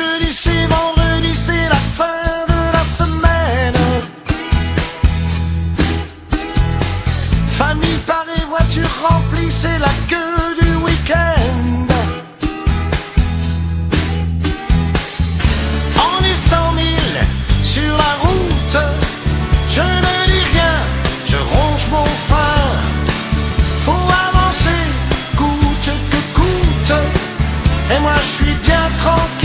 jeudi, c'est vendredi, c'est la fin de la semaine. Famille, parée, voiture remplie, c'est la queue du week-end. On est cent mille sur la route, je ne dis rien, je ronge mon frein. Faut avancer, coûte que coûte, et moi je suis bien tranquille.